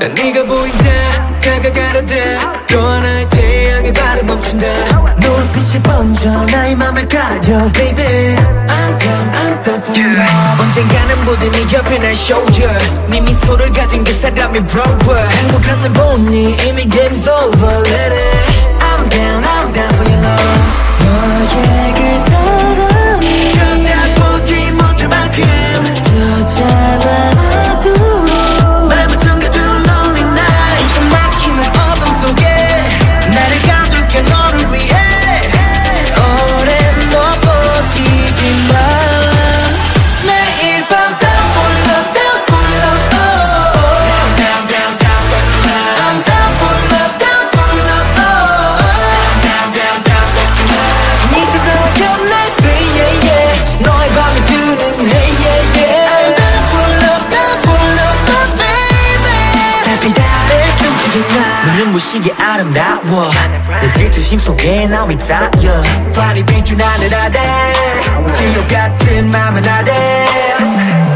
난 네가 보인다 다가가려다 또 하나의 태양이 발을 멈춘다 노을빛이 번져 나의 맘을 가려 baby I'm down I'm down for love 언젠가는 모든 네 옆에 날 shoulder 네 미소를 가진 그 사람이 brower 행복한 날 보니 이미 game's over let it I'm down I'm down for your love 그 무시게 아름다워. 내 질투심 속에 나 휩싸여 발이 비춘 하늘 아래 지옥 같은 맘은 아래.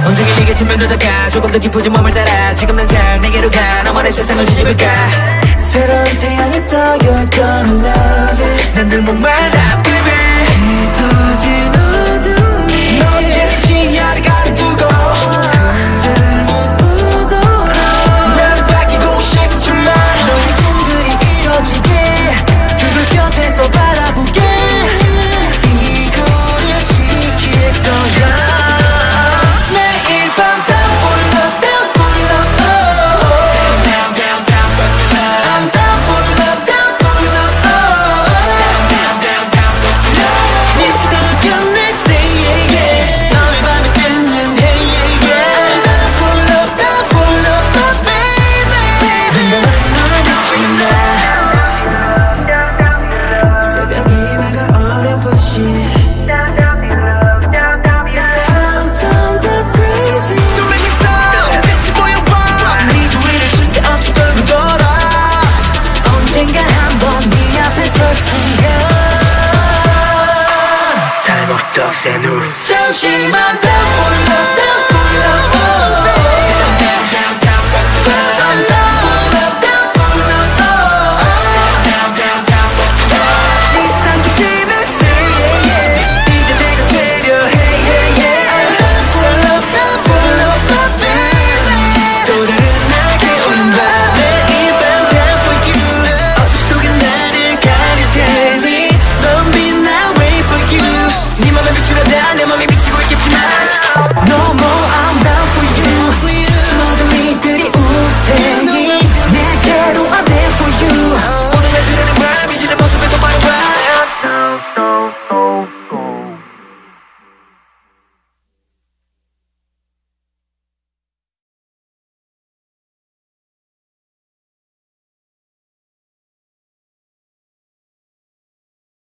온종일 네게 스며들다가 조금 더 깊어진 몸을 따라 지금 당장 내게로 가. 너만의 세상을 뒤집을까? 새로운 태양이 떠 You're gonna love. it 난늘 목말라 baby 떡새 누 잠시만 love down for love